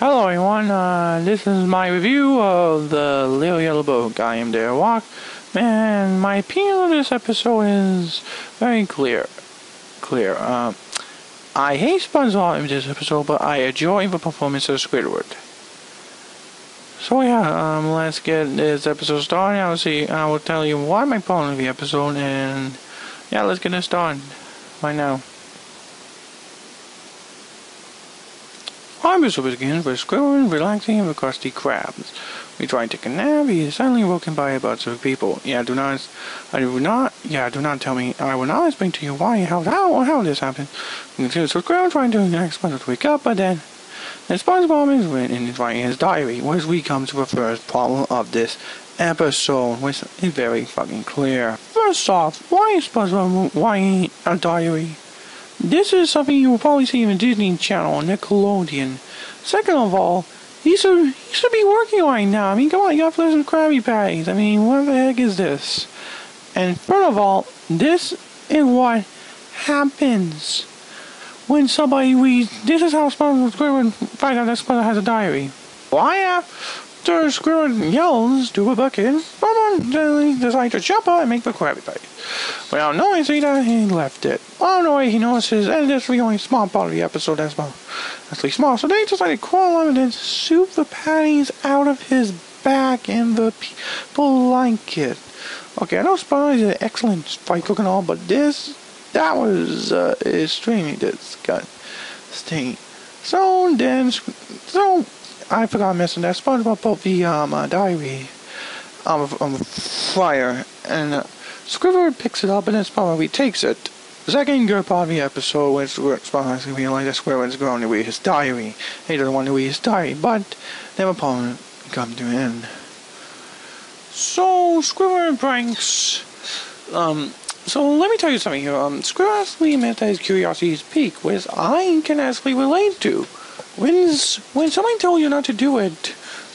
Hello everyone, uh, this is my review of the Little Yellow Book. I am Dare Walk, and my opinion of this episode is very clear. Clear. Uh, I hate SpongeBob in this episode, but I enjoy the performance of Squidward. So yeah, um, let's get this episode started. I will see. I will tell you why my point of the episode, and yeah, let's get it started right now. Our episode begins with Squidward relaxing with Krusty crabs. We try to take a nap. He is suddenly woken by a bunch of people. Yeah, do not, I do not, yeah, do not tell me. I will not explain to you why, how, how, how this happened. So Squidward trying to expect to wake up, but then, then SpongeBob is in writing his diary, which we come to the first problem of this episode, which is very fucking clear. First off, why is SpongeBob writing a diary? This is something you will probably see in the Disney Channel Nickelodeon. Second of all, he should he should be working right now. I mean, come on, you got listen to Krabby Patties. I mean, what the heck is this? And third of all, this is what happens when somebody reads. This is how Squidward finds out that Squidward has a diary. Why uh, after Squidward yells to a bucket, suddenly decides to jump out and make the Krabby Patty. Without knowing that he left it. On the way, he notices, and this is the only small part of the episode that's about actually small. So they decided to crawl on and then soup the patties out of his back, and the it. Okay, I know Spy is an excellent fight cook and all, but this, that was uh, extremely disgusting. So then, so I forgot to mention that SpongeBob put the um, uh, diary um, on the fire, and uh, Squidward picks it up and then SpongeBob takes it. The second good part of the episode when SpongeBob realizes that Squidward's going to read his diary. He doesn't want to read his diary, but then upon come to an end. So Squidward pranks. Um, so let me tell you something here. Um, Squidward actually admits that his curiosity is peak, which I can actually relate to. When's when somebody told you not to do it,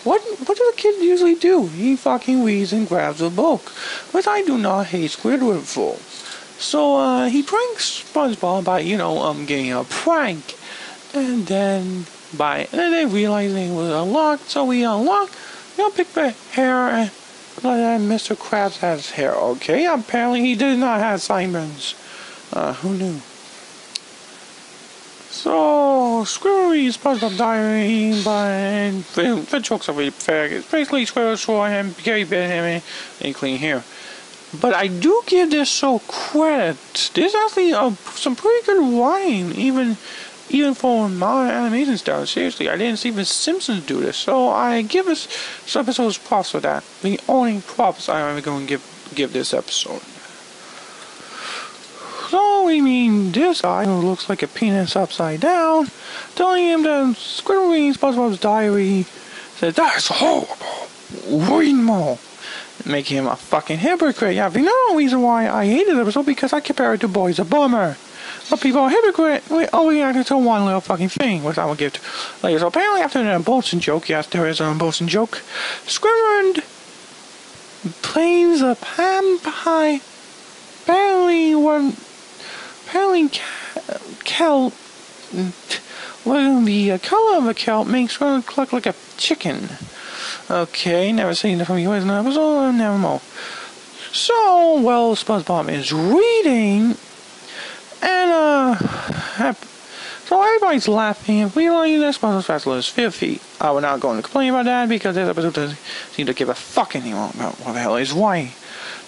what what does a kid usually do? He fucking reads and grabs a book, which I do not hate Squidward for. So uh, he pranks SpongeBob by you know um getting a prank, and then by and then they realizing it was unlocked, so we unlock. You know, pick the hair and and Mr. Krabs has hair. Okay, apparently he did not have Simon's. Uh, who knew? So, Squirrely SpongeBob Diary by the, the jokes are really fair. It's basically Squirrel Shore and Gary Benjamin and clean hair. But I do give this show credit. This actually uh, some pretty good writing, even even for my animation style. Seriously, I didn't see the Simpsons do this, so I give this, episode's props for that. The only props I'm going to give give this episode. We mean this guy who looks like a penis upside down, telling him that Squidward SpongeBob's diary says, That's horrible. Read more. Making him a fucking hypocrite. Yeah, the no reason why I hated the episode because I compare it to Boys a Bummer. But people are hypocrite. We only reacted to one little fucking thing, which I will give to later. So apparently after the Bolton joke, yes, there is a Bolton joke, Squidward plays a pan pie barely one apparently kelp well the uh, color of a kelp makes one look like a chicken. Okay never seen it from you as an episode never more so well SpongeBob is reading and uh so everybody's laughing we like this SpongeBob's festival is 50 I will not go and complain about that because this episode doesn't seem to give a fuck anymore about what the hell is. Why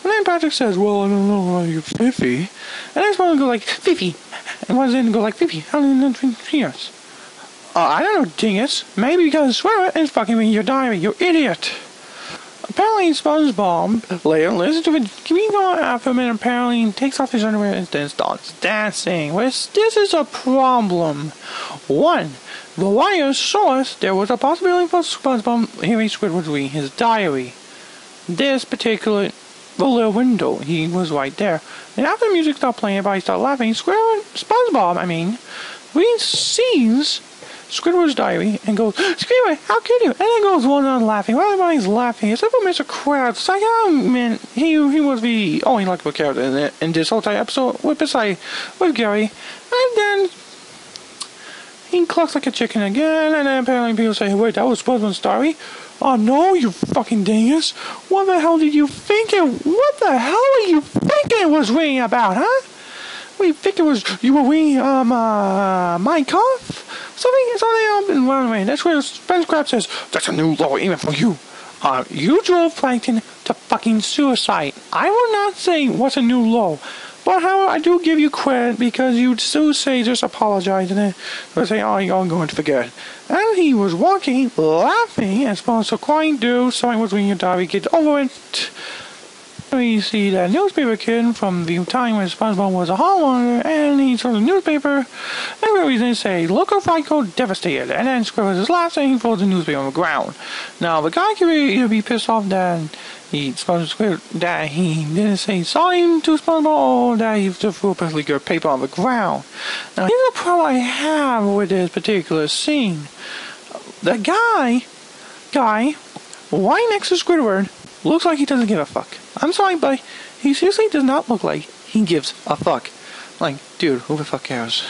and then Patrick says, well, I don't know why you're Fifi. And I just want to go like, Fifi. And why does it go like, Fifi? How do you drink peanuts? Uh, I don't know, dingus. Maybe because swear is fucking with your diary, you idiot. Apparently, SpongeBob later listens to it. Can we go after a minute? Apparently, takes off his underwear and then starts dancing. Which this is a problem. One, the wire source, there was a possibility for SpongeBob hearing Squidward read his diary. This particular the little window. He was right there. And after the music stopped playing, everybody started laughing. Squidward, SpongeBob, I mean, we sees Squidward's diary and goes, Squidward, how could you? And then goes one on laughing. Well, everybody's laughing except for Mr. Krabs. It's like, oh man, he he was the only likable character in, in this whole entire episode with beside with Gary. And then he clucks like a chicken again, and then apparently people say, wait, that was SpongeBob's diary? Oh no, you fucking dingus. What the hell did you think it, what the hell are you thinking it was reading about, huh? We think it was, you were reading, um, uh, Mein Kampf? Something, something up in one way. That's where Spence Crab says, that's a new law even for you. Uh, you drove Plankton to fucking suicide. I will not say what's a new law. But how I do give you credit because you do say just apologize and then say, oh, you're going to forget. And he was walking, laughing, and supposed to quite do something was reading your diary, get over it. We see that newspaper kid from the time when SpongeBob was a homeowner, and he saw the newspaper, and for reason say, local Fico devastated, and then Squirrels is laughing, and he throws the newspaper on the ground. Now, the guy could be, be pissed off that he SpongeBob that he didn't say sorry to SpongeBob, or that he just threw a perfectly good paper on the ground. Now, here's the problem I have with this particular scene. The guy, guy, right next to Squidward, looks like he doesn't give a fuck. I'm sorry, but he seriously does not look like he gives a fuck. Like, dude, who the fuck cares?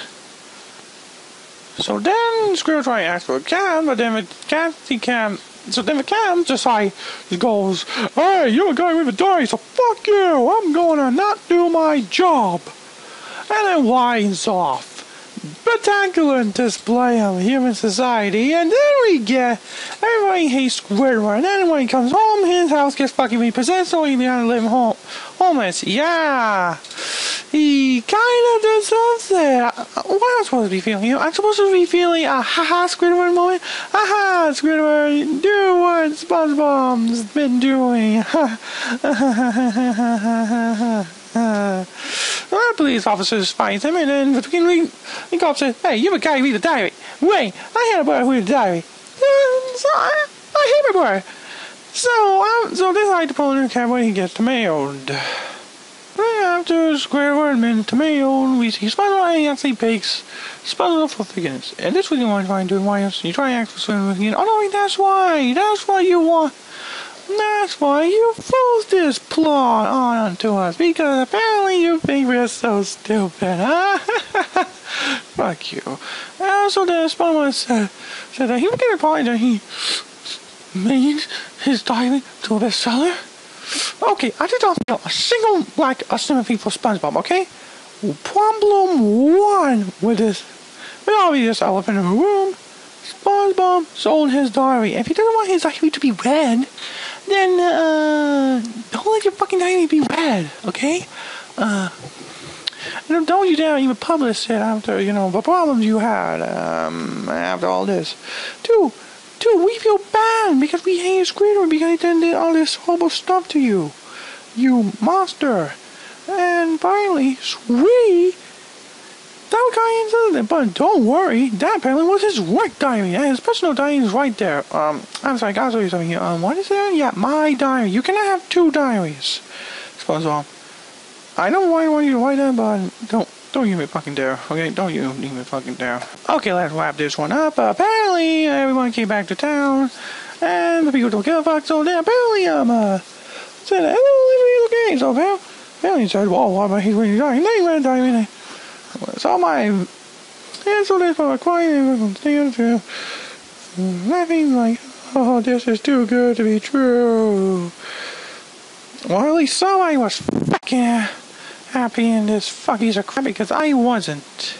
So then try to ask for a cam, but then the cat he can so then the cam just like goes, Hey, you're guy with a diary, so fuck you, I'm gonna not do my job. And then winds off spectacular display of human society, and then we get everybody hates Squidward, and then when he comes home, his house gets fucking repossessed, so he's gonna live home homeless. Yeah, he kind of deserves it. What am I supposed to be feeling? I'm supposed to be feeling a haha Squidward moment. Haha, Squidward, do what SpongeBob's been doing. Police officers find him, and then between the cop says, "Hey, you have a guy read the diary." Wait, I had a boy read the diary. Uh, so I, I hate my boy. So, um, so this night the police cowboy he gets tomato. After Square Squidward been tomato, we see and he actually bakes SpongeBob for thickness. And this what you want to find doing why else you try to ask for SpongeBob again. Oh no, that's why. That's why you want. That's why you forced this plot on onto us, because apparently you think we're so stupid, huh? Fuck you. Also, the Spongebob said, said that he would get a point that he made his diary to a bestseller. Okay, I did not feel a single like a sympathy for SpongeBob, okay? Problem one with this, with this elephant in the room, SpongeBob sold his diary. If he doesn't want his diary to be read, then uh, don't let your fucking diary be read, okay? Uh, don't you dare even publish it after you know the problems you had um, after all this. Two, two, we feel bad because we hate Squidward because he did all this horrible stuff to you, you monster. And finally, we that guy into it, but don't worry, that apparently was his work diary. Yeah, his personal diary is right there. Um, I'm sorry, I'll you something here. Um, what is there? Yeah, my diary. You cannot have two diaries. Suppose all. I don't want you to write that, but don't don't give me fucking dare. Okay, don't you me fucking dare. Okay, let's wrap this one up. Uh, apparently, everyone came back to town, and the people don't give a fuck. So then apparently, um, uh, said, "Hello, little game." So apparently, said, "Well, why am I here when you die?" And then he went and so my is for quiet stand to laughing like, oh, this is too good to be true. Well, at least somebody was fucking happy in this fuck piece crap because I wasn't.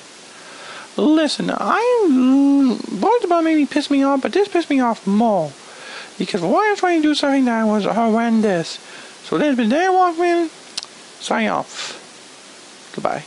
Listen, I both about maybe pissed me off, but this pissed me off more because why I was trying to do something that was horrendous. So there's been Dale Rockman. Sign off. Goodbye.